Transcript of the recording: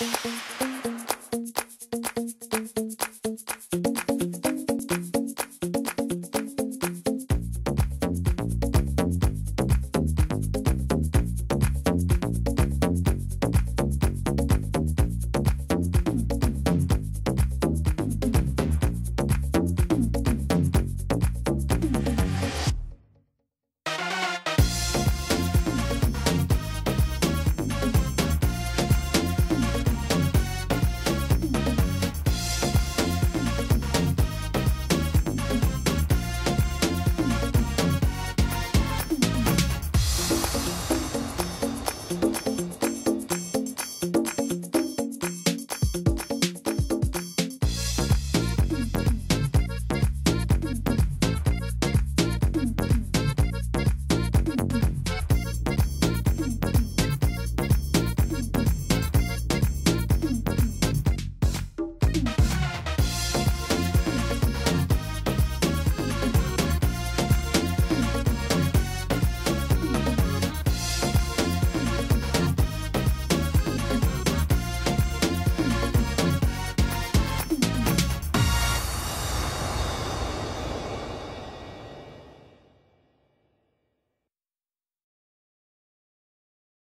Música